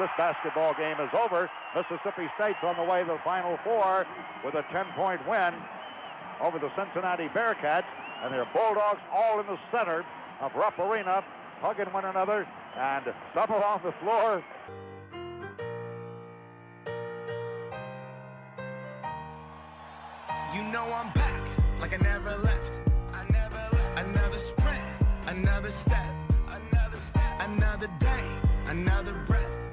this basketball game is over. Mississippi State's on the way to the Final Four with a 10-point win over the Cincinnati Bearcats, and their Bulldogs all in the center of Rupp Arena, hugging one another, and some on the floor. You know I'm back, like I never left. I never left. Another sprint, another step, another step, another day, another breath.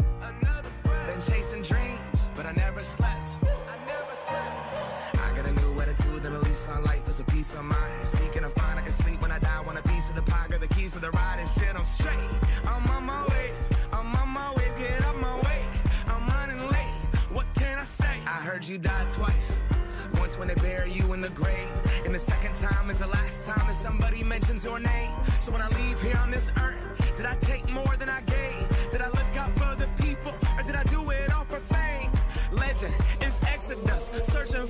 Been chasing dreams, but I never slept. I never slept. I got a new attitude and a lease on life is a peace of mind. Seeking to find I can sleep when I die. Want a piece of the pie, got the keys to the ride and shit. I'm straight. I'm on my way. I'm on my way. Get up my way. I'm running late. What can I say? I heard you died twice. Once when they bury you in the grave, and the second time is the last time that somebody mentions your name. So when I leave here on this earth, did I take more than I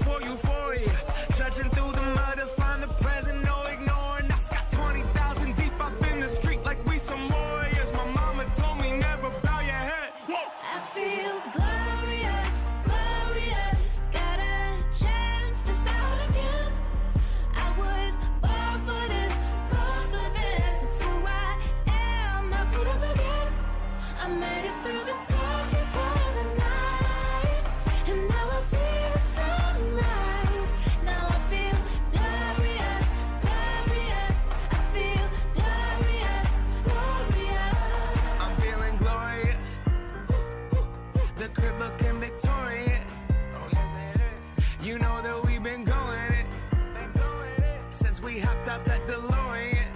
searching for since we hopped out that DeLorean.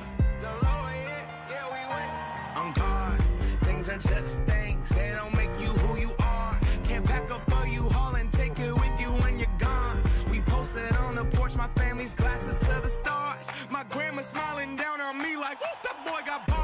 DeLorean, yeah, we went. On guard, things are just things. They don't make you who you are. Can't pack up all you haul and take it with you when you're gone. We posted on the porch, my family's glasses to the stars. My grandma smiling down on me like, that boy got bars.